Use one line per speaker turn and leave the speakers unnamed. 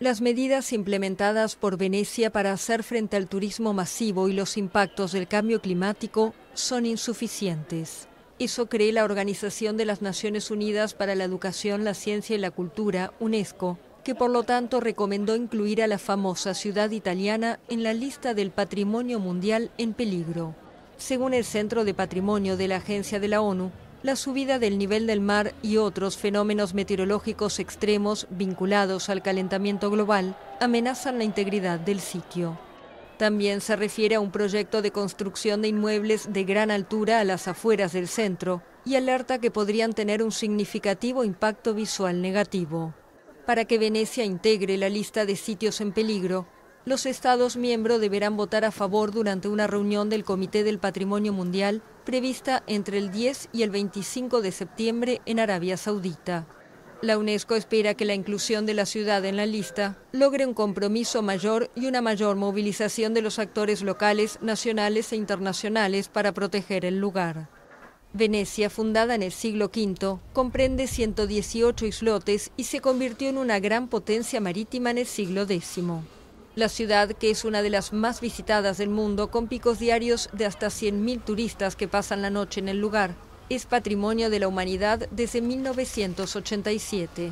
Las medidas implementadas por Venecia para hacer frente al turismo masivo y los impactos del cambio climático son insuficientes. Eso cree la Organización de las Naciones Unidas para la Educación, la Ciencia y la Cultura, UNESCO, que por lo tanto recomendó incluir a la famosa ciudad italiana en la lista del Patrimonio Mundial en peligro. Según el Centro de Patrimonio de la Agencia de la ONU, la subida del nivel del mar y otros fenómenos meteorológicos extremos vinculados al calentamiento global amenazan la integridad del sitio. También se refiere a un proyecto de construcción de inmuebles de gran altura a las afueras del centro y alerta que podrían tener un significativo impacto visual negativo. Para que Venecia integre la lista de sitios en peligro, los Estados miembros deberán votar a favor durante una reunión del Comité del Patrimonio Mundial prevista entre el 10 y el 25 de septiembre en Arabia Saudita. La UNESCO espera que la inclusión de la ciudad en la lista logre un compromiso mayor y una mayor movilización de los actores locales, nacionales e internacionales para proteger el lugar. Venecia, fundada en el siglo V, comprende 118 islotes y se convirtió en una gran potencia marítima en el siglo X. La ciudad, que es una de las más visitadas del mundo, con picos diarios de hasta 100.000 turistas que pasan la noche en el lugar, es patrimonio de la humanidad desde 1987.